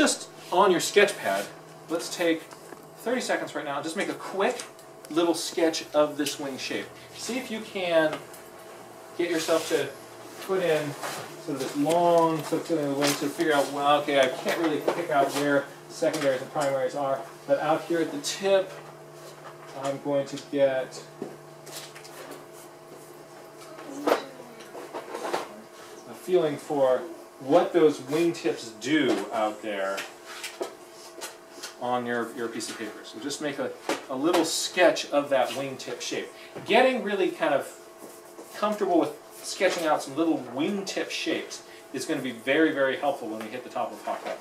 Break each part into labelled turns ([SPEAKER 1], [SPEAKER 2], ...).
[SPEAKER 1] just on your sketch pad, let's take 30 seconds right now, just make a quick little sketch of this wing shape. See if you can get yourself to put in sort of this long sort of wing to figure out, well, okay, I can't really pick out where secondaries and primaries are, but out here at the tip, I'm going to get a feeling for what those wingtips do out there on your, your piece of paper. So just make a, a little sketch of that wingtip shape. Getting really kind of comfortable with sketching out some little wingtip shapes is going to be very, very helpful when we hit the top of the Head.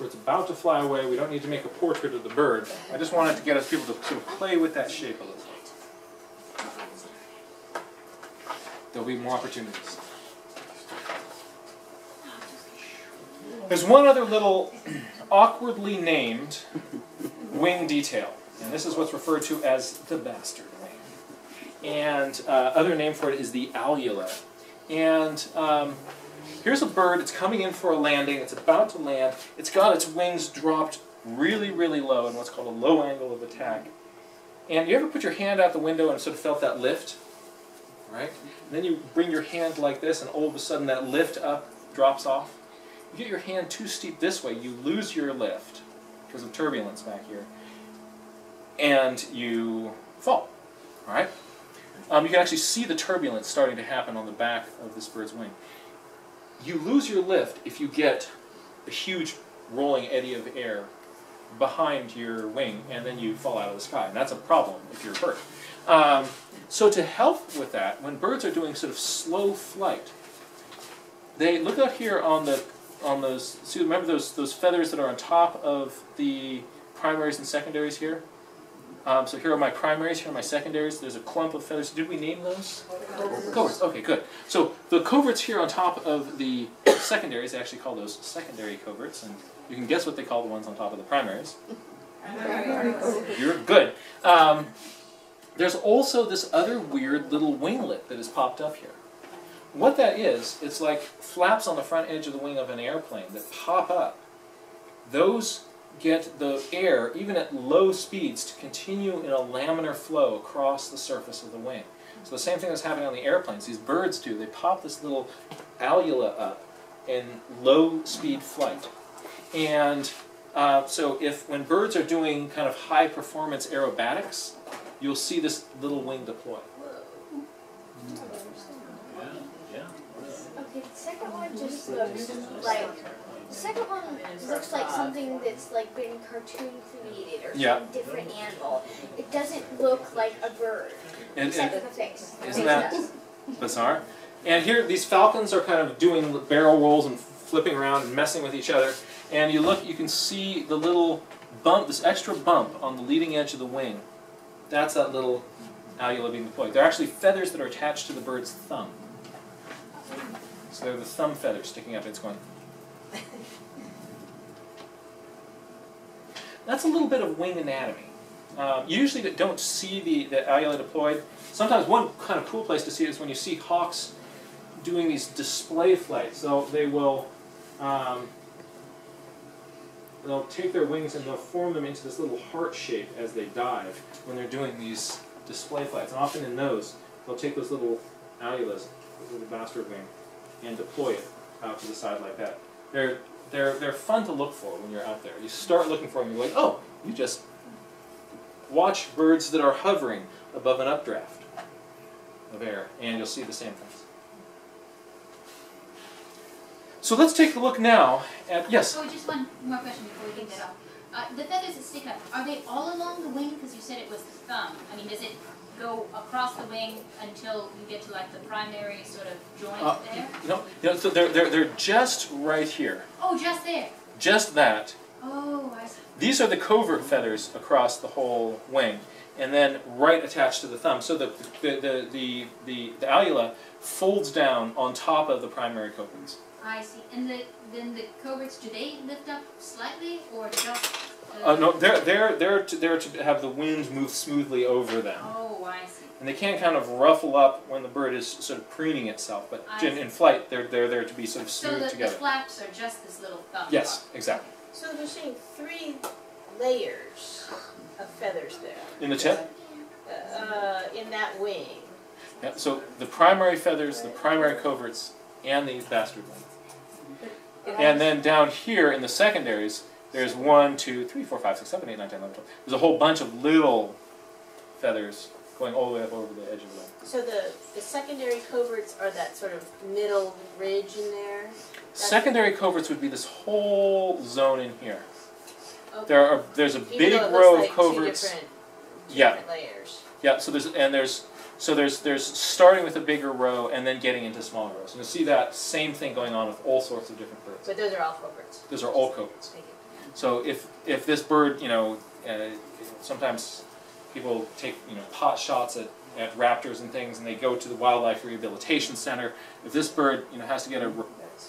[SPEAKER 1] Where it's about to fly away. We don't need to make a portrait of the bird. I just wanted to get us people to sort of play with that shape a little. Bit. There'll be more opportunities. There's one other little awkwardly named wing detail, and this is what's referred to as the bastard wing. And uh, other name for it is the alula. And um, Here's a bird, it's coming in for a landing, it's about to land, it's got its wings dropped really, really low in what's called a low angle of attack. And you ever put your hand out the window and sort of felt that lift? Right? And then you bring your hand like this and all of a sudden that lift up drops off. You get your hand too steep this way, you lose your lift because of turbulence back here. And you fall. Right? Um, you can actually see the turbulence starting to happen on the back of this bird's wing you lose your lift if you get a huge rolling eddy of air behind your wing and then you fall out of the sky. And that's a problem if you're a bird. Um, so to help with that, when birds are doing sort of slow flight, they look out here on the on those. See, remember those those feathers that are on top of the primaries and secondaries here. Um, so here are my primaries, here are my secondaries. There's a clump of feathers. Did we name those? Coverts. coverts. Okay, good. So the coverts here on top of the secondaries, they actually call those secondary coverts, and you can guess what they call the ones on top of the primaries. You're good. Um, there's also this other weird little winglet that has popped up here. What that is, it's like flaps on the front edge of the wing of an airplane that pop up. Those get the air, even at low speeds, to continue in a laminar flow across the surface of the wing. So the same thing that's happening on the airplanes. These birds do. They pop this little alula up in low speed flight. And uh, so if when birds are doing kind of high performance aerobatics, you'll see this little wing deploy.
[SPEAKER 2] Yeah, yeah. Okay, the second one just looks like the second one looks like something that's like been cartoon created or
[SPEAKER 1] Yeah.
[SPEAKER 2] some different animal. It doesn't look like a bird.
[SPEAKER 1] And,
[SPEAKER 2] Except
[SPEAKER 1] and
[SPEAKER 2] the face.
[SPEAKER 1] Isn't that- bizarre. And here, these falcons are kind of doing barrel rolls and flipping around and messing with each other. And you look, you can see the little bump, this extra bump on the leading edge of the wing. That's that little alula being deployed. They're actually feathers that are attached to the bird's thumb. So they're the thumb feathers sticking up. It's going. That's a little bit of wing anatomy. Um, you usually don't see the, the alula deployed. Sometimes one kind of cool place to see it is when you see hawks doing these display flights. So they will um, they'll take their wings and they'll form them into this little heart shape as they dive when they're doing these display flights. And often in those, they'll take those little alulas, this little bastard wing, and deploy it out to the side like that. They're they're they're fun to look for when you're out there. You start looking for them, you're like, oh, you just watch birds that are hovering above an updraft of air, and you'll see the same things. So let's take a look now at yes.
[SPEAKER 3] Oh, just one more question before we take that off. Uh, the feathers that stick up, are they all along the wing? Because you said it was the thumb. I mean, does it go across the wing until you get to like the primary sort of joint
[SPEAKER 1] Uh,
[SPEAKER 3] there?
[SPEAKER 1] You know, you know, so they're, they're, they're just right here.
[SPEAKER 3] Oh, just there.
[SPEAKER 1] Just that.
[SPEAKER 3] Oh, I see.
[SPEAKER 1] these are the covert feathers across the whole wing, and then right attached to the thumb. So the the the the, the, the alula folds down on top of the primary coverts.
[SPEAKER 3] I see. And the, then the coverts, do they lift up slightly or just?
[SPEAKER 1] Uh, no, they're they're they're to, they're to have the wind move smoothly over them,
[SPEAKER 3] Oh, I see.
[SPEAKER 1] and they can kind of ruffle up when the bird is sort of preening itself. But
[SPEAKER 3] I
[SPEAKER 1] in, in flight, they're they're there to be sort of
[SPEAKER 3] So
[SPEAKER 1] smooth
[SPEAKER 3] the, the
[SPEAKER 1] together.
[SPEAKER 3] flaps are just this little thumb
[SPEAKER 1] Yes,
[SPEAKER 3] part.
[SPEAKER 1] exactly.
[SPEAKER 4] So they're seeing three layers of feathers there.
[SPEAKER 1] In the tip.
[SPEAKER 4] Uh, in that wing.
[SPEAKER 1] Yeah, so the primary feathers, the primary coverts, and the bastard wing. And then down here in the secondaries, there's one, two, three, four, five, six, seven, eight, nine, ten, eleven, twelve. There's a whole bunch of little feathers going all the way up over the edge of the wing.
[SPEAKER 4] So the, the secondary coverts are that sort of middle ridge in there?
[SPEAKER 1] Secondary coverts would be this whole zone in here.
[SPEAKER 4] Okay.
[SPEAKER 1] There are there's a
[SPEAKER 4] Even
[SPEAKER 1] big row of
[SPEAKER 4] like two
[SPEAKER 1] coverts.
[SPEAKER 4] different- two
[SPEAKER 1] Yeah.
[SPEAKER 4] different layers.
[SPEAKER 1] Yeah, so there's and there's so there's there's starting with a bigger row and then getting into smaller rows. And you'll see that same thing going on with all sorts of different birds.
[SPEAKER 4] But those are all coverts.
[SPEAKER 1] Those are all coverts. So if if this bird, you know, uh, sometimes people take you know pot shots at, at raptors and things, and they go to the wildlife rehabilitation center. If this bird, you know, has to get a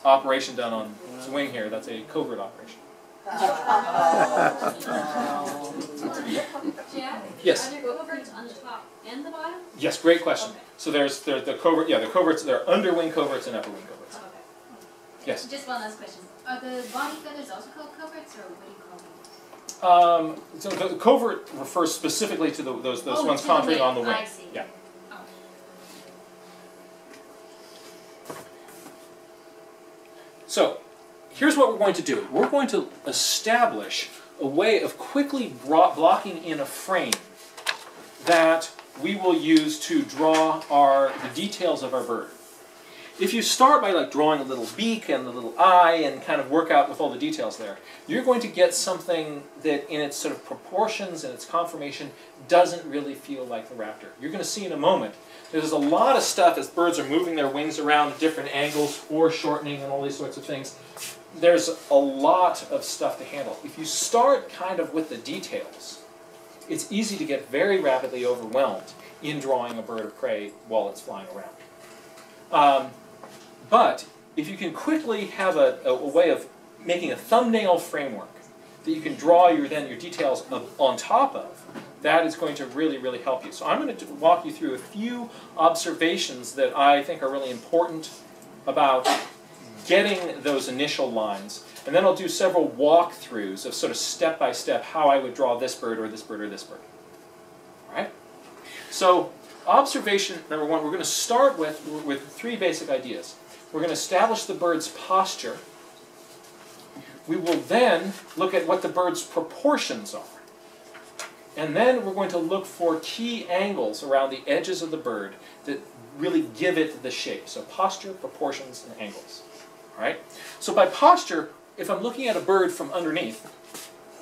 [SPEAKER 1] operation done on its wing here, that's a covert operation.
[SPEAKER 5] Jack?
[SPEAKER 1] Yes.
[SPEAKER 5] Are there coverts on the top and the bottom?
[SPEAKER 1] Yes, great question.
[SPEAKER 5] Okay.
[SPEAKER 1] So there's there, the covert, yeah, the coverts. There are under wing coverts and upper wing coverts.
[SPEAKER 5] Okay.
[SPEAKER 1] Yes.
[SPEAKER 3] Just one last question. Are the body feathers also called coverts or what do you call them?
[SPEAKER 1] Um, so the covert refers specifically to the, those those
[SPEAKER 3] Oh,
[SPEAKER 1] ones
[SPEAKER 3] to the
[SPEAKER 1] concentrating
[SPEAKER 3] wing.
[SPEAKER 1] on the wing.
[SPEAKER 3] I see.
[SPEAKER 1] Yeah.
[SPEAKER 3] Oh.
[SPEAKER 1] So, here's what we're going to do. We're going to establish a way of quickly blocking in a frame that we will use to draw our the details of our bird. If you start by like drawing a little beak and a little eye and kind of work out with all the details there, you're going to get something that in its sort of proportions and its conformation doesn't really feel like the raptor. You're going to see in a moment there's a lot of stuff as birds are moving their wings around at different angles or shortening and all these sorts of things. There's a lot of stuff to handle. If you start kind of with the details, it's easy to get very rapidly overwhelmed in drawing a bird of prey while it's flying around. Um, but if you can quickly have a, a, a way of making a thumbnail framework that you can draw your then your details of, on top of, that is going to really, really help you. So I'm going to walk you through a few observations that I think are really important about getting those initial lines. And then I'll do several walkthroughs of sort of step by step how I would draw this bird or this bird or this bird. All right? So observation number one, we're going to start with, with three basic ideas. We're going to establish the bird's posture. We will then look at what the bird's proportions are. And then we're going to look for key angles around the edges of the bird that really give it the shape. So posture, proportions, and angles. All right? So by posture, if I'm looking at a bird from underneath,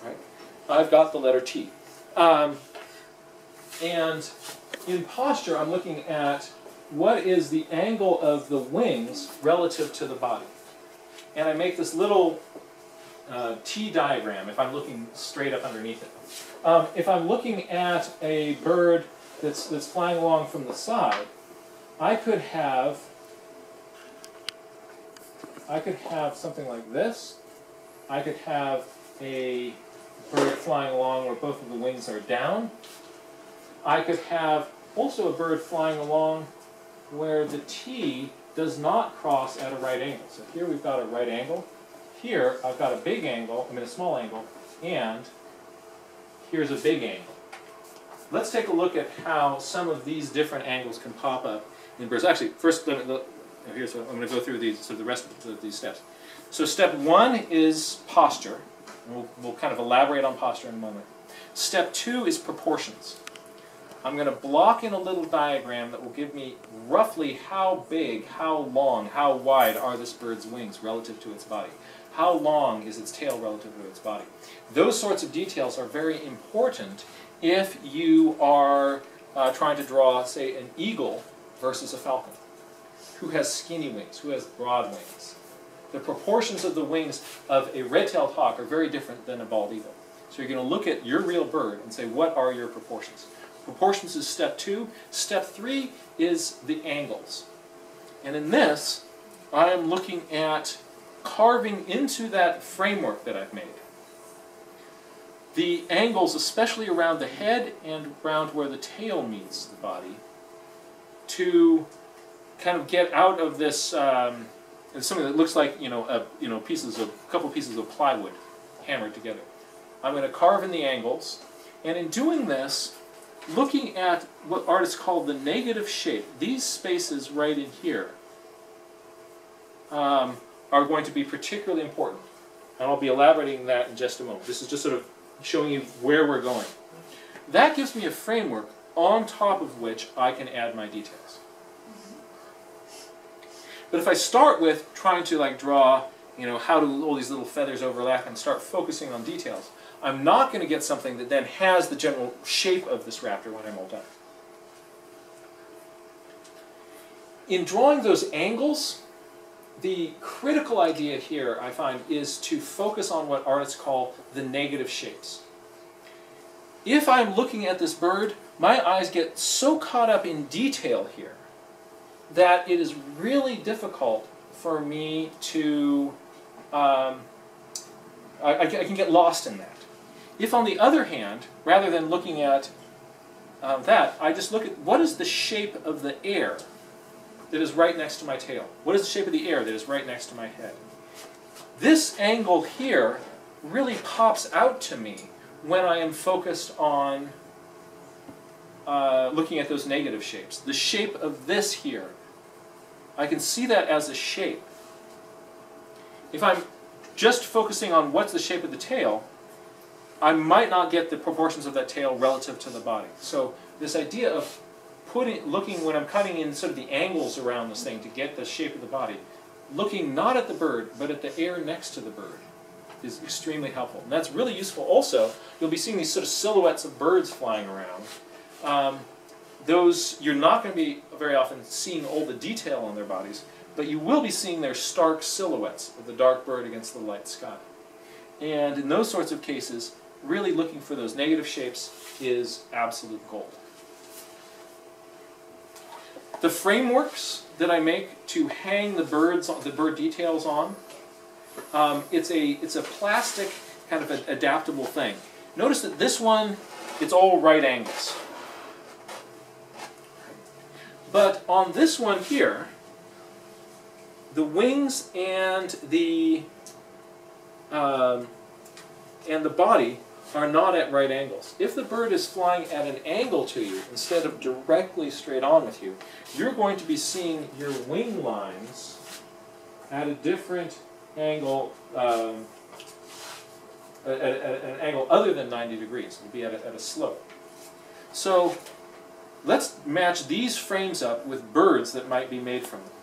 [SPEAKER 1] right, I've got the letter T. Um, and in posture, I'm looking at what is the angle of the wings relative to the body. And I make this little uh, T diagram if I'm looking straight up underneath it. Um, if I'm looking at a bird that's, that's flying along from the side, I could have I could have something like this. I could have a bird flying along where both of the wings are down. I could have also a bird flying along where the T does not cross at a right angle. So here we've got a right angle. Here I've got a big angle, I mean a small angle, and here's a big angle. Let's take a look at how some of these different angles can pop up in birds. Actually, first, let me, let, uh, here's what, I'm going to go through these, so the rest of the, these steps. So step one is posture. We'll, we'll kind of elaborate on posture in a moment. Step two is proportions. I'm going to block in a little diagram that will give me roughly how big, how long, how wide are this bird's wings relative to its body. How long is its tail relative to its body? Those sorts of details are very important if you are uh, trying to draw, say, an eagle versus a falcon. Who has skinny wings? Who has broad wings? The proportions of the wings of a red-tailed hawk are very different than a bald eagle. So you're going to look at your real bird and say, what are your proportions? Proportions is step two. Step three is the angles. And in this, I am looking at carving into that framework that I've made the angles, especially around the head and around where the tail meets the body, to kind of get out of this um, something that looks like you know a, you know pieces of a couple pieces of plywood hammered together. I'm going to carve in the angles, and in doing this, looking at what artists call the negative shape, these spaces right in here um, are going to be particularly important. And I'll be elaborating that in just a moment. This is just sort of showing you where we're going. That gives me a framework on top of which I can add my details. But if I start with trying to like draw, you know, how do all these little feathers overlap and start focusing on details, I'm not going to get something that then has the general shape of this raptor when I'm all done. In drawing those angles, the critical idea here, I find, is to focus on what artists call the negative shapes. If I'm looking at this bird, my eyes get so caught up in detail here that it is really difficult for me to, um, I, I, can get lost in that. If on the other hand, rather than looking at uh, that, I just look at what is the shape of the air that is right next to my tail? What is the shape of the air that is right next to my head? This angle here really pops out to me when I am focused on uh, looking at those negative shapes. The shape of this here, I can see that as a shape. If I'm just focusing on what's the shape of the tail, I might not get the proportions of that tail relative to the body. So this idea of putting, looking when I'm cutting in sort of the angles around this thing to get the shape of the body, looking not at the bird, but at the air next to the bird is extremely helpful. And that's really useful also. You'll be seeing these sort of silhouettes of birds flying around. Um, those, you're not going to be very often seeing all the detail on their bodies, but you will be seeing their stark silhouettes of the dark bird against the light sky. And in those sorts of cases, really looking for those negative shapes is absolute gold. The frameworks that I make to hang the birds, the bird details on, um, it's a it's a plastic kind of a, adaptable thing. Notice that this one, it's all right angles. But on this one here, the wings and the um, and the body are not at right angles. If the bird is flying at an angle to you instead of directly straight on with you, you're going to be seeing your wing lines at a different angle, um, at, at, at, an angle other than 90 degrees. It'll be at a, at a slope. So let's match these frames up with birds that might be made from them.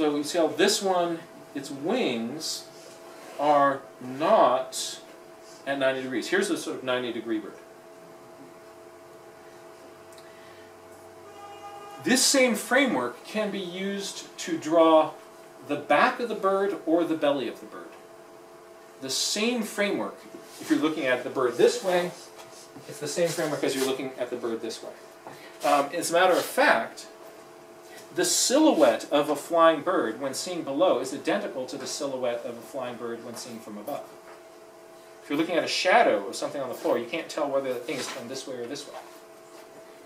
[SPEAKER 1] So you see how this one, its wings are not at 90 degrees. Here's a sort of 90 degree bird. This same framework can be used to draw the back of the bird or the belly of the bird. The same framework, if you're looking at the bird this way, it's the same framework as you're looking at the bird this way. Um, as a matter of fact, the silhouette of a flying bird when seen below is identical to the silhouette of a flying bird when seen from above. If you're looking at a shadow of something on the floor, you can't tell whether the thing is turned this way or this way.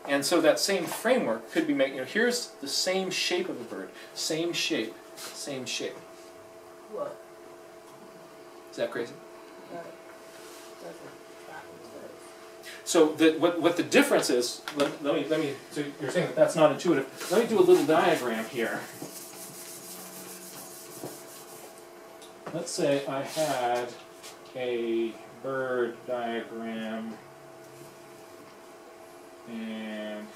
[SPEAKER 1] And so that same framework could be made, you know, here's the same shape of a bird, same shape, same shape.
[SPEAKER 4] What?
[SPEAKER 1] Is that crazy? So the, what, what the difference is, let, let, me, let me, so you're saying that that's not intuitive. Let me do a little diagram here. Let's say I had a bird diagram and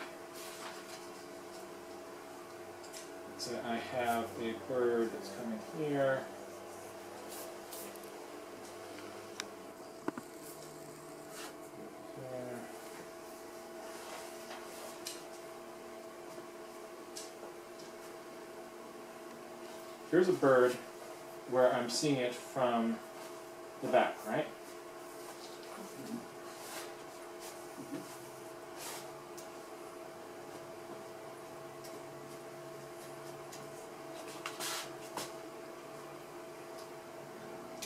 [SPEAKER 1] let's say I have a bird that's coming here. Here's a bird where I'm seeing it from the back, right?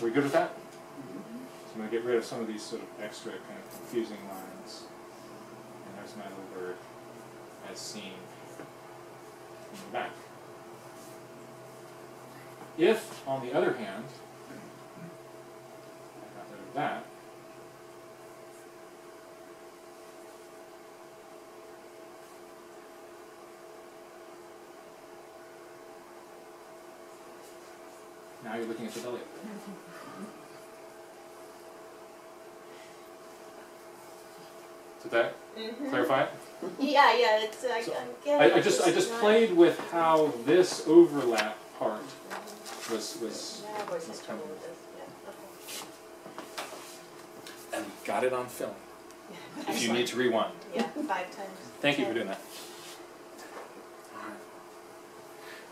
[SPEAKER 1] Are we good with that? So I'm going to get rid of some of these sort of extra kind of confusing lines. And there's my little bird as seen in the back. If, on the other hand, I got rid of that, now you're looking at the belly. Did that
[SPEAKER 4] Mhm.
[SPEAKER 1] clarify it?
[SPEAKER 4] Yeah, yeah, it's, I,
[SPEAKER 1] So,
[SPEAKER 4] I'm.
[SPEAKER 1] I, I just I just played with how this overlap part was was
[SPEAKER 4] Yeah, I've always had trouble with this,
[SPEAKER 1] and got it on film.
[SPEAKER 4] okay.
[SPEAKER 1] If you need to rewind.
[SPEAKER 4] Yeah, five times.
[SPEAKER 1] Thank you for doing that.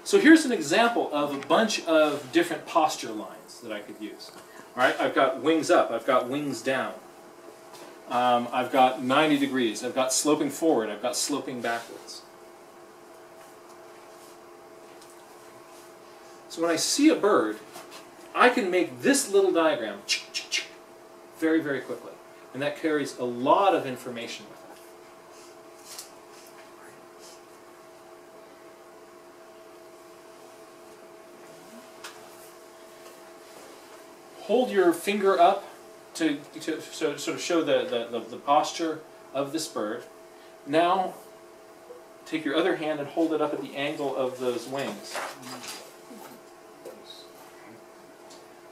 [SPEAKER 1] So here's an example of a bunch of different posture lines that I could use. All right, I've got wings up, I've got wings down. Um, I've got 90 degrees, I've got sloping forward, I've got sloping backwards. So when I see a bird, I can make this little diagram very, very quickly. And that carries a lot of information with it. hold your finger up to, to so, sort of show the, the, the, the posture of this bird. Now, take your other hand and hold it up at the angle of those wings.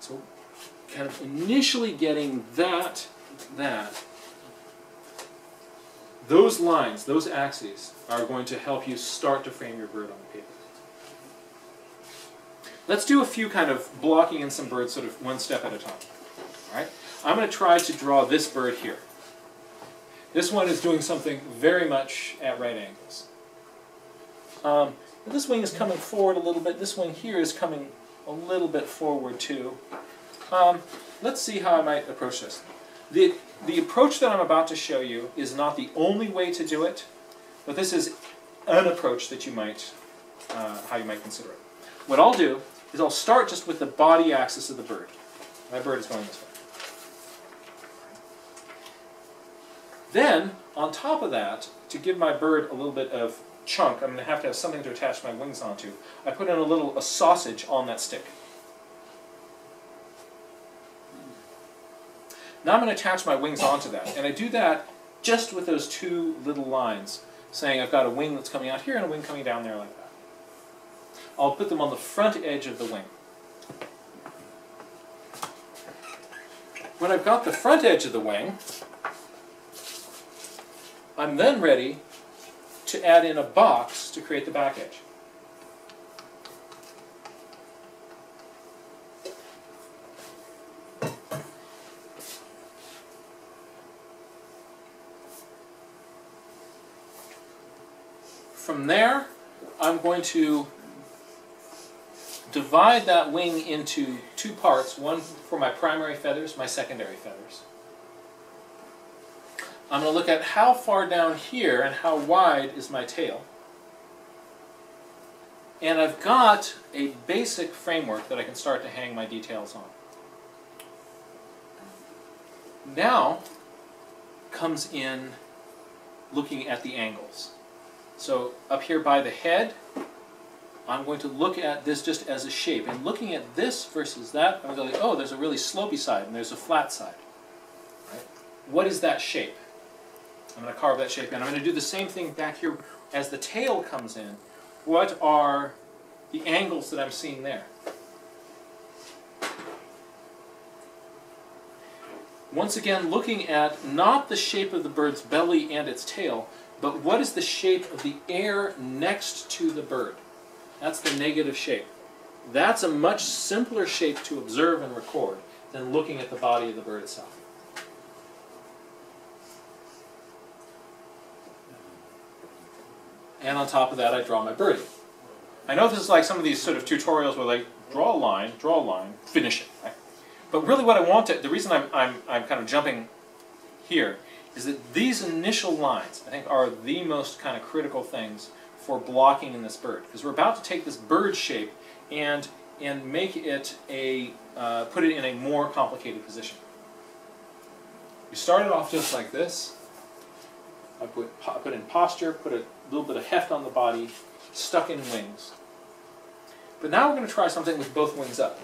[SPEAKER 1] So, kind of initially getting that, that. Those lines, those axes, are going to help you start to frame your bird on the paper. Let's do a few kind of blocking in some birds sort of one step at a time. All right? I'm going to try to draw this bird here. This one is doing something very much at right angles. Um, this wing is coming forward a little bit. This wing here is coming a little bit forward too. Um, let's see how I might approach this. The, the approach that I'm about to show you is not the only way to do it, but this is an approach that you might, uh, how you might consider it. What I'll do is I'll start just with the body axis of the bird. My bird is going this way. Then, on top of that, to give my bird a little bit of chunk, I'm going to have to have something to attach my wings onto. I put in a little a sausage on that stick. Now I'm going to attach my wings onto that, and I do that just with those two little lines, saying I've got a wing that's coming out here and a wing coming down there like that. I'll put them on the front edge of the wing. When I've got the front edge of the wing, I'm then ready to add in a box to create the back edge. From there, I'm going to divide that wing into two parts, one for my primary feathers, my secondary feathers. I'm going to look at how far down here and how wide is my tail. And I've got a basic framework that I can start to hang my details on. Now comes in looking at the angles. So up here by the head, I'm going to look at this just as a shape. And looking at this versus that, I'm going to go, oh, there's a really slopey side and there's a flat side. Right? What is that shape? I'm going to carve that shape in. I'm going to do the same thing back here as the tail comes in. What are the angles that I'm seeing there? Once again, looking at not the shape of the bird's belly and its tail, but what is the shape of the air next to the bird? That's the negative shape. That's a much simpler shape to observe and record than looking at the body of the bird itself. And on top of that, I draw my birdie. I know this is like some of these sort of tutorials where like draw a line, draw a line, finish it. But really what I want to, the reason I'm, I'm, I'm kind of jumping here is that these initial lines, I think, are the most kind of critical things for blocking in this bird. Because we're about to take this bird shape and, and make it a, uh, put it in a more complicated position. We started off just like this. I put, po- put in posture, put a little bit of heft on the body, stuck in wings. But now we're going to try something with both wings up.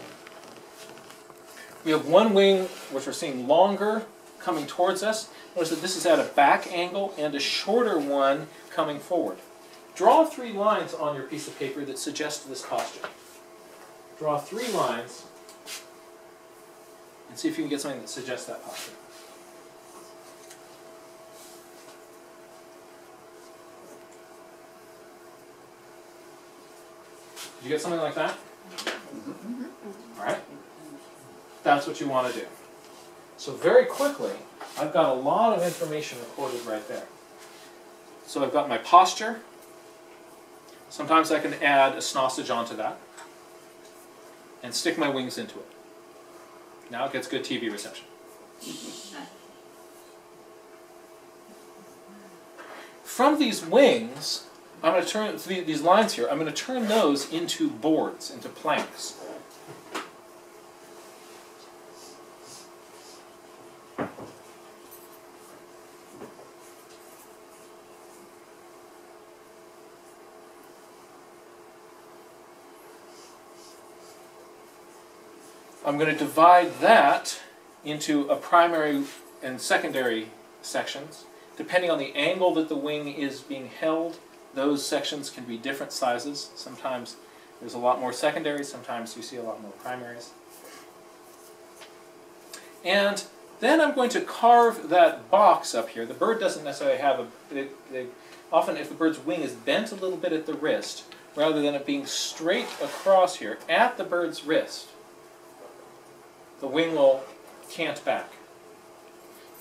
[SPEAKER 1] We have one wing, which we're seeing longer, coming towards us. Notice that this is at a back angle and a shorter one coming forward. Draw three lines on your piece of paper that suggest this posture. Draw three lines and see if you can get something that suggests that posture. Did you get something like that? Mm-hmm. All right. That's what you want to do. So very quickly, I've got a lot of information recorded right there. So I've got my posture. Sometimes I can add a snossage onto that and stick my wings into it. Now it gets good TV reception. From these wings, I'm going to turn these lines here. I'm going to turn those into boards, into planks. I'm going to divide that into a primary and secondary sections. Depending on the angle that the wing is being held, those sections can be different sizes. Sometimes there's a lot more secondaries, sometimes you see a lot more primaries. And then I'm going to carve that box up here. The bird doesn't necessarily have a, they, often if the bird's wing is bent a little bit at the wrist, rather than it being straight across here at the bird's wrist, the wing will cant back.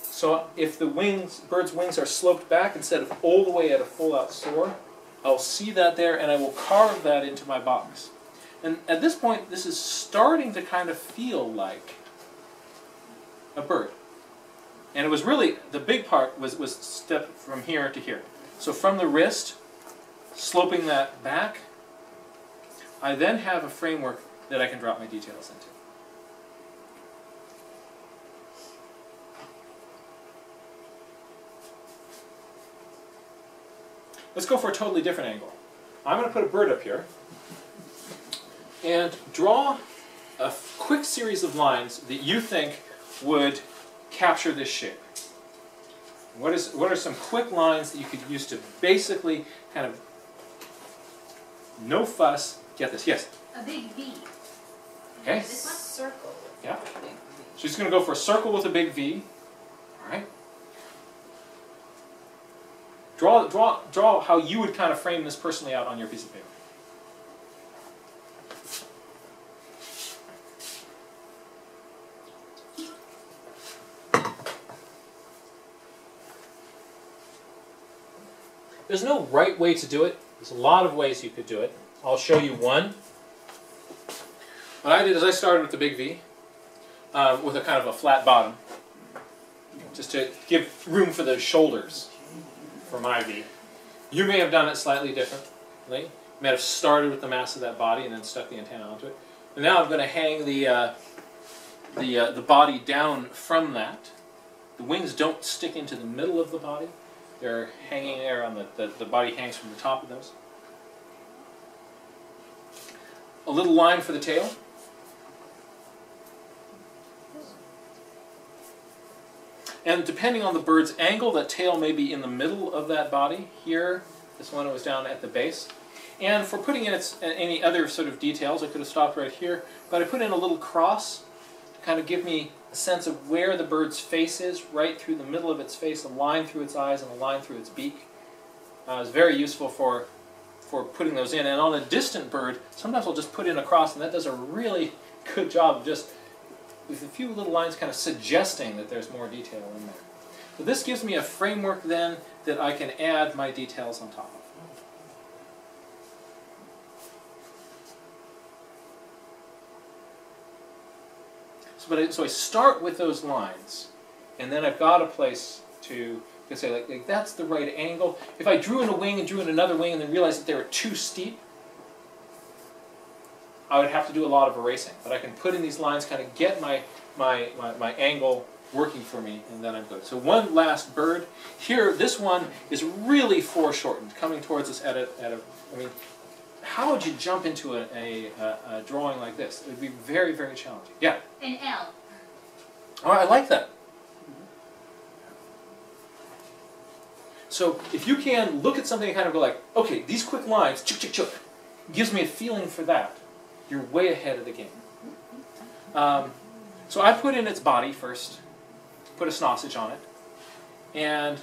[SPEAKER 1] So if the wings, bird's wings are sloped back instead of all the way at a full out soar, I'll see that there and I will carve that into my box. And at this point, this is starting to kind of feel like a bird. And it was really, the big part was, was step from here to here. So from the wrist, sloping that back, I then have a framework that I can drop my details into. Let's go for a totally different angle. I'm going to put a bird up here and draw a quick series of lines that you think would capture this shape. What, is, what are some quick lines that you could use to basically kind of, no fuss, get this? Yes?
[SPEAKER 3] A big V.
[SPEAKER 1] Okay.
[SPEAKER 3] This?
[SPEAKER 4] Circle.
[SPEAKER 1] Yeah. She's going to go for a circle with a big V. All right. Draw, draw, draw how you would kind of frame this personally out on your piece of paper. There's no right way to do it. There's a lot of ways you could do it. I'll show you one. What I did is I started with the big V, um, with a kind of a flat bottom, just to give room for the shoulders for my. You may have done it slightly differently. You may have started with the mass of that body and then stuck the antenna onto it. And now I'm going to hang the uh, the uh, the body down from that. The wings don't stick into the middle of the body; they're hanging there on the the, the body hangs from the top of those. A little line for the tail. And depending on the bird's angle, that tail may be in the middle of that body. Here, this one was down at the base. And for putting in its, any other sort of details, I could have stopped right here, but I put in a little cross to kind of give me a sense of where the bird's face is, right through the middle of its face, a line through its eyes and a line through its beak. Uh, it's very useful for, for putting those in. And on a distant bird, sometimes I'll just put in a cross, and that does a really good job of just with a few little lines kind of suggesting that there's more detail in there. So this gives me a framework then that I can add my details on top of. So, but I, so I start with those lines, and then I've got a place to say, like, like, that's the right angle. If I drew in a wing and drew in another wing and then realized that they were too steep, I would have to do a lot of erasing. But I can put in these lines, kind of get my, my, my, my angle working for me, and then I'm good. So one last bird. Here, this one is really foreshortened, coming towards us at a, at a I mean, how would you jump into a, a, a, drawing like this? It would be very, very challenging. Yeah.
[SPEAKER 3] An L.
[SPEAKER 1] Oh, I like that. So if you can look at something and kind of go like, okay, these quick lines, chuk chuk chuk, gives me a feeling for that. You're way ahead of the game. Um, so I put in its body first, put a sausage on it, and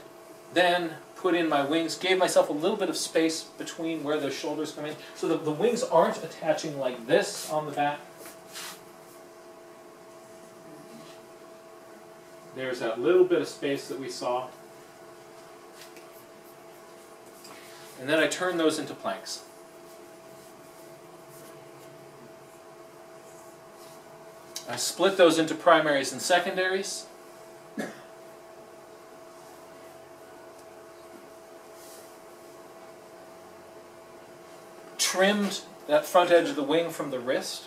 [SPEAKER 1] then put in my wings, gave myself a little bit of space between where the shoulders come in, so that the wings aren't attaching like this on the back. There's that little bit of space that we saw. And then I turn those into planks. I split those into primaries and secondaries. Trimmed that front edge of the wing from the wrist.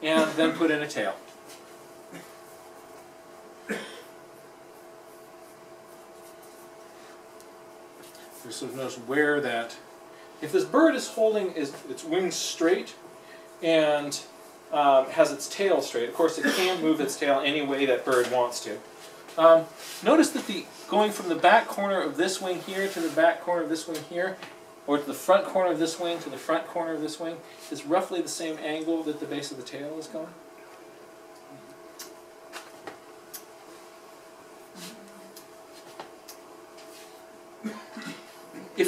[SPEAKER 1] And then put in a tail. You sort of notice where that, if this bird is holding its, its wings straight and um, has its tail straight, of course it can move its tail any way that bird wants to. Um, notice that the going from the back corner of this wing here to the back corner of this wing here, or to the front corner of this wing to the front corner of this wing, is roughly the same angle that the base of the tail is going.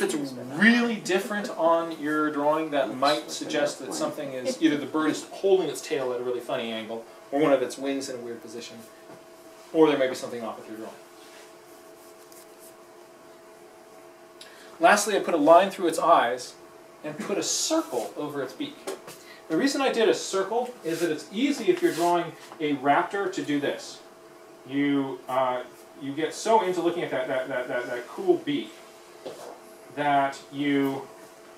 [SPEAKER 1] If it's really different on your drawing, that might suggest that something is, either the bird is holding its tail at a really funny angle, or one of its wings in a weird position, or there may be something off with your drawing. Lastly, I put a line through its eyes and put a circle over its beak. The reason I did a circle is that it's easy if you're drawing a raptor to do this. You, uh, you get so into looking at that, that, that, that, that cool beak that you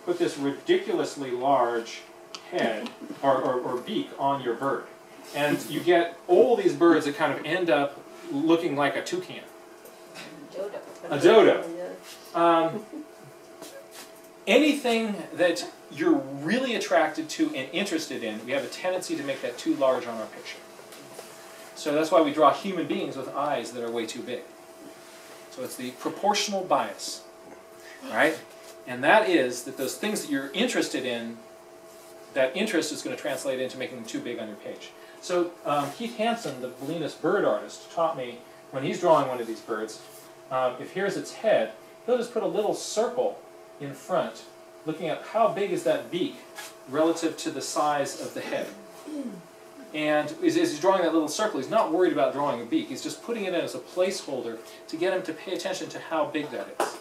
[SPEAKER 1] put this ridiculously large head or, or, or beak on your bird. And you get all these birds that kind of end up looking like a toucan.
[SPEAKER 4] Dodo.
[SPEAKER 1] A dodo. Um, anything that you're really attracted to and interested in, we have a tendency to make that too large on our picture. So that's why we draw human beings with eyes that are way too big. So it's the proportional bias, right? And that is that those things that you're interested in, that interest is going to translate into making them too big on your page. So um, Keith Hansen, the Bolinas bird artist, taught me when he's drawing one of these birds, um, if here's its head, he'll just put a little circle in front, looking at how big is that beak relative to the size of the head. And as, as he's drawing that little circle, he's not worried about drawing a beak. He's just putting it in as a placeholder to get him to pay attention to how big that is.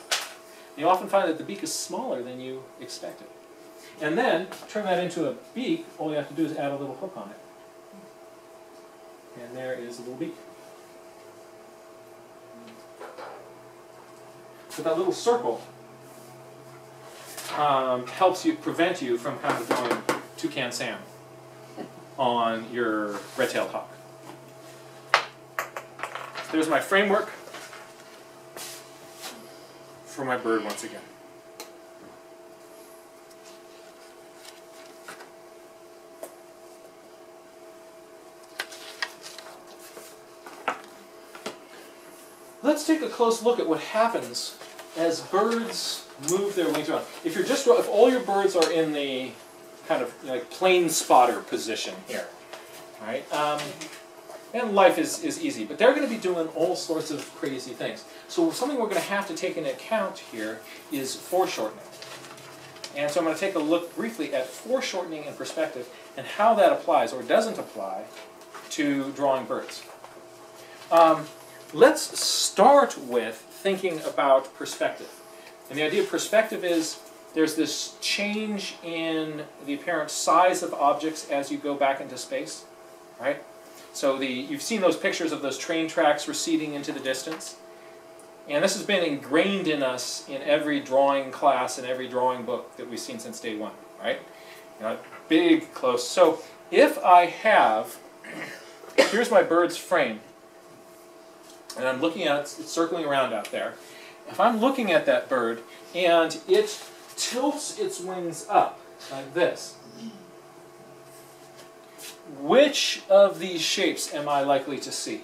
[SPEAKER 1] You often find that the beak is smaller than you expected. And then, turn that into a beak, all you have to do is add a little hook on it. And there is a little beak. So that little circle um, helps you prevent you from kind of drawing toucan Sam on your red-tailed hawk. There's my framework for my bird once again. Let's take a close look at what happens as birds move their wings around. If you're just if all your birds are in the kind of like plane spotter position here, right? Um, and life is, is easy, but they're going to be doing all sorts of crazy things. So something we're going to have to take into account here is foreshortening. And so I'm going to take a look briefly at foreshortening and perspective and how that applies or doesn't apply to drawing birds. Um, let's start with thinking about perspective. And the idea of perspective is there's this change in the apparent size of objects as you go back into space, right? So the you've seen those pictures of those train tracks receding into the distance. And this has been ingrained in us in every drawing class and every drawing book that we've seen since day one, right? You know, big, close. So if I have, here's my bird's frame, and I'm looking at it, it's circling around out there. If I'm looking at that bird and it tilts its wings up like this, which of these shapes am I likely to see?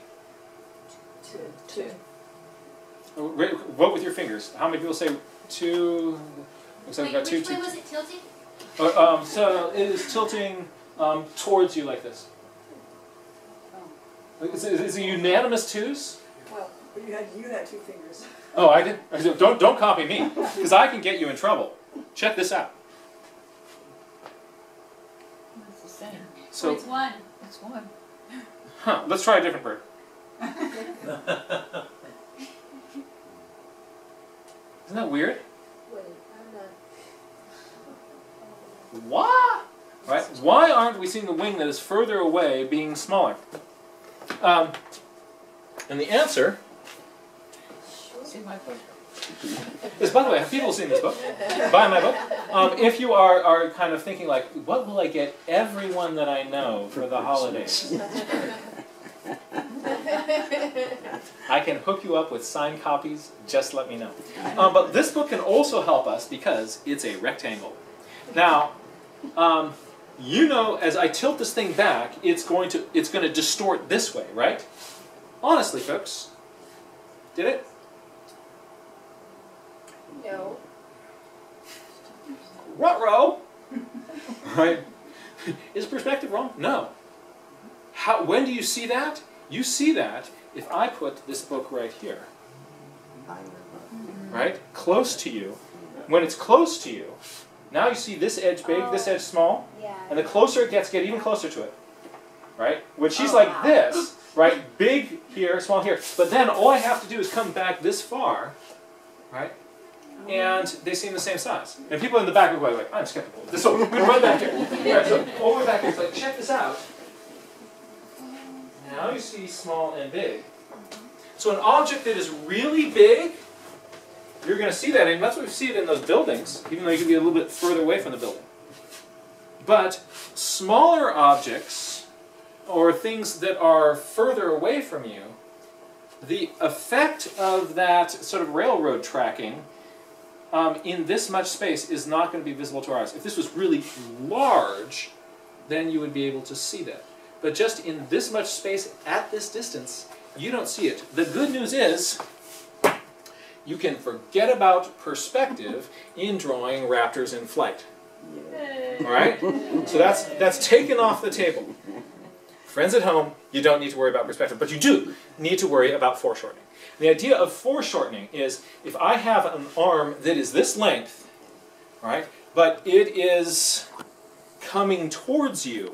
[SPEAKER 4] Two. Two.
[SPEAKER 1] Ra- Vote with your fingers. How many people say two? Looks like
[SPEAKER 3] Wait,
[SPEAKER 1] we've got two,
[SPEAKER 3] which
[SPEAKER 1] two,
[SPEAKER 3] way was it tilted?
[SPEAKER 1] Uh, um, so it is tilting um, towards you like this. Like, Is it, is it unanimous twos?
[SPEAKER 6] Well, you had, you had two fingers.
[SPEAKER 1] Oh, I did. I said, Don't don't copy me, because I can get you in trouble. Check this out.
[SPEAKER 7] It's the same.
[SPEAKER 1] So,
[SPEAKER 3] it's one.
[SPEAKER 7] It's one.
[SPEAKER 1] huh? Let's try a different bird. Isn't that weird?
[SPEAKER 4] Wait, I'm not.
[SPEAKER 1] Why? Right? Why aren't we seeing the wing that is further away being smaller? Um, and the answer
[SPEAKER 7] See my book?
[SPEAKER 1] Is, by the way, have people seen this book? Buy my book. Um, if you are, are kind of thinking like, what will I get everyone that I know for the holidays? I can hook you up with signed copies. Just let me know. Um, but this book can also help us because it's a rectangle. Now, um, you know, as I tilt this thing back, it's going to it's going to distort this way, right? Honestly, folks, did it?
[SPEAKER 4] No.
[SPEAKER 1] Ruh-roh. right? Is perspective wrong? No. How, when do you see that? You see that if I put this book right here. Right? Close to you. When it's close to you, now you see this edge big, this oh. edge small,
[SPEAKER 2] Yeah.
[SPEAKER 1] and the closer it gets, get even closer to it. Right? When she's
[SPEAKER 2] Oh,
[SPEAKER 1] like
[SPEAKER 2] wow.
[SPEAKER 1] this, right? Big here, small here. But then all I have to do is come back this far, right? And they seem the same size. And people in the back are like, I'm skeptical. This so we run back here. Right, so way back here, like, check this out. Now you see small and big. So an object that is really big, you're going to see that, and that's what we see it in those buildings, even though you can be a little bit further away from the building. But smaller objects, or things that are further away from you, the effect of that sort of railroad tracking um, in this much space is not going to be visible to our eyes. If this was really large, then you would be able to see that. But just in this much space at this distance, you don't see it. The good news is you can forget about perspective in drawing raptors in flight. All right? So that's that's taken off the table. Friends at home, you don't need to worry about perspective, but you do need to worry about foreshortening. The idea of foreshortening is if I have an arm that is this length, right, but it is coming towards you,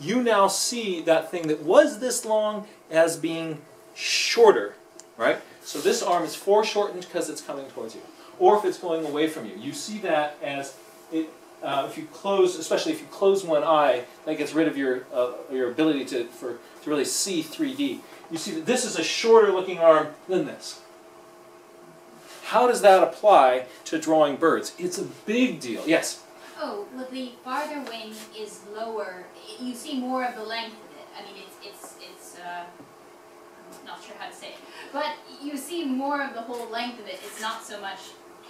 [SPEAKER 1] you now see that thing that was this long as being shorter, right? So this arm is foreshortened because it's coming towards you. Or if it's going away from you, you see that as it. Uh, if you close, especially if you close one eye, that gets rid of your uh, your ability to for to really see 3D. You see that this is a shorter looking arm than this. How does that apply to drawing birds? It's a big deal. Yes.
[SPEAKER 3] Oh, well, the farther wing is lower. You see more of the length of it. I mean, it's it's it's. Uh, I'm not sure how to say it, but you see more of the whole length of it. It's not so much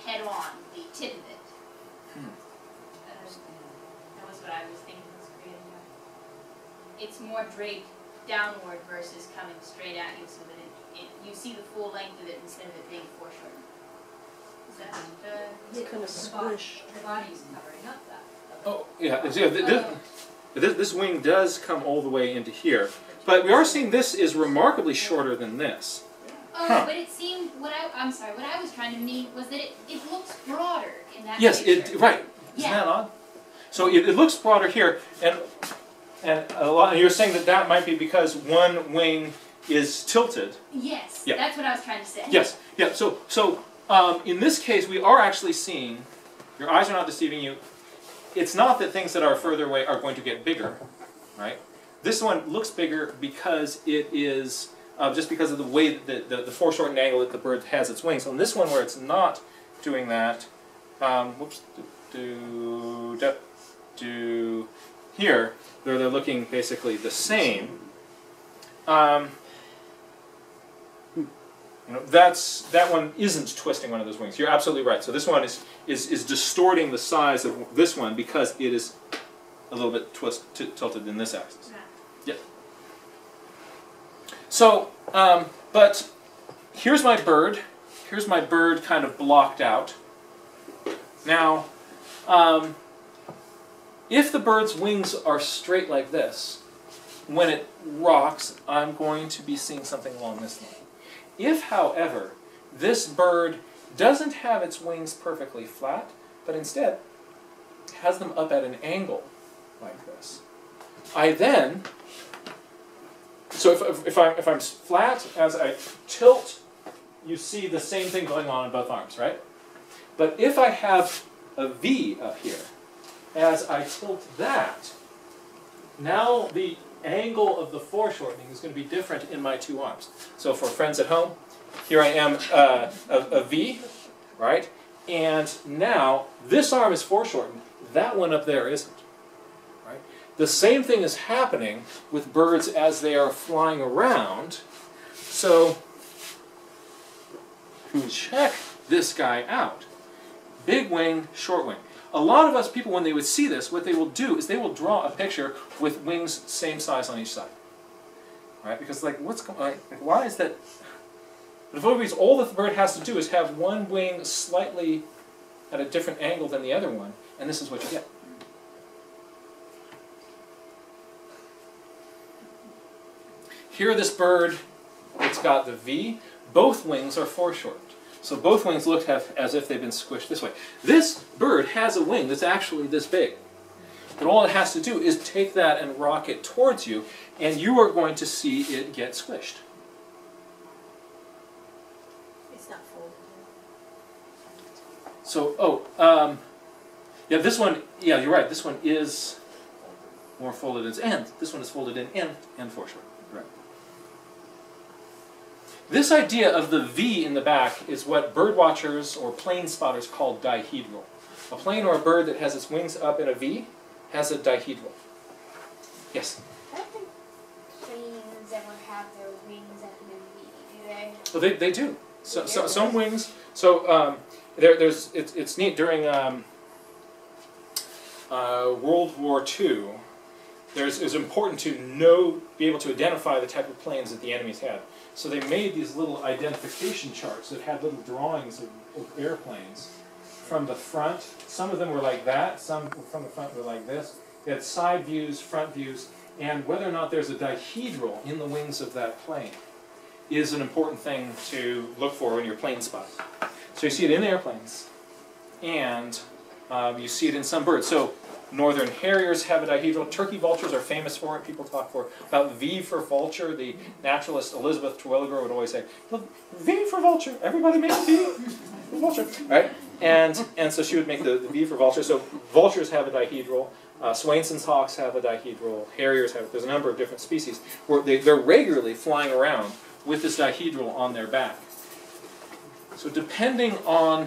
[SPEAKER 3] head on the tip of it.
[SPEAKER 1] Hmm.
[SPEAKER 3] Uh, that was what I was thinking was creating. It's more draped downward versus coming straight at you, so that it, it you see the full length of it instead of it being foreshortened. Is that uh,
[SPEAKER 6] It's kind of squished.
[SPEAKER 5] The body's covering up that.
[SPEAKER 1] Oh, yeah. it's- yeah th- th- this, this wing does come all the way into here, but we are seeing this is remarkably shorter than this.
[SPEAKER 3] Oh,
[SPEAKER 1] Huh.
[SPEAKER 3] but it seemed what I I'm sorry. What I was trying to mean was that it, it looks broader in that
[SPEAKER 1] Yes,
[SPEAKER 3] picture.
[SPEAKER 1] it right. Isn't
[SPEAKER 3] Yeah.
[SPEAKER 1] that odd? So it, it looks broader here, and and a lot. You're saying that that might be because one wing is tilted.
[SPEAKER 3] Yes,
[SPEAKER 1] Yeah.
[SPEAKER 3] that's what I was trying to say.
[SPEAKER 1] Yes. Yeah. So so um, in this case, we are actually seeing Your eyes are not deceiving you. It's not that things that are further away are going to get bigger, right? This one looks bigger because it is uh, just because of the way that the, the, the foreshortened angle that the bird has its wings. On this one where it's not doing that, um, whoops, do, do, do, here, they're, they're looking basically the same. Um, you know, that's that one isn't twisting one of those wings. You're absolutely right. So this one is is is distorting the size of this one because it is a little bit twist tilted in this axis. Yep. So, um, but here's my bird. Here's my bird kind of blocked out. Now, um, if the bird's wings are straight like this, when it rocks, I'm going to be seeing something along this line. If, however, this bird doesn't have its wings perfectly flat, but instead has them up at an angle like this, I then, so if, if, if, I, if I'm flat, as I tilt, you see the same thing going on in both arms, right? But if I have a V up here, as I tilt that, now the angle of the foreshortening is going to be different in my two arms. So for friends at home, here I am uh, a, a V, right? And now this arm is foreshortened. That one up there isn't. Right? The same thing is happening with birds as they are flying around. So check this guy out. Big wing, short wing. A lot of us people, when they would see this, what they will do is they will draw a picture with wings same size on each side. Right? Because like, what's going? Like, why is that? The because all the bird has to do is have one wing slightly at a different angle than the other one, and this is what you get. Here, this bird, it's got the V. Both wings are foreshortened. So both wings look as if they've been squished this way. This bird has a wing that's actually this big. But all it has to do is take that and rock it towards you, and you are going to see it get squished.
[SPEAKER 4] It's not folded.
[SPEAKER 1] So, oh, um, yeah, this one, yeah, you're right. This one is more folded in end. This one is folded in end and foreshortened. This idea of the V in the back is what bird watchers or plane spotters call dihedral. A plane or a bird that has its wings up in a V has a dihedral. Yes?
[SPEAKER 2] I don't think planes ever have their wings at an V, do they?
[SPEAKER 1] Well, they, they do. So, so some wings. So um, there, there's it's, it's neat during um, uh, World War II. There's it's important to know, be able to identify the type of planes that the enemies had. So they made these little identification charts that had little drawings of, of airplanes from the front. Some of them were like that. Some from the front were like this. They had side views, front views, and whether or not there's a dihedral in the wings of that plane is an important thing to look for when you're plane spotting. So you see it in airplanes, and um, you see it in some birds. So northern harriers have a dihedral. Turkey vultures are famous for it. People talk for about V for vulture. The naturalist Elizabeth Terwilliger would always say, V for vulture. Everybody make V for vulture." Right? And and so she would make the, the V for vulture. So vultures have a dihedral. Uh, Swainson's hawks have a dihedral. Harriers have. There's a number of different species where they, they're regularly flying around with this dihedral on their back. So depending on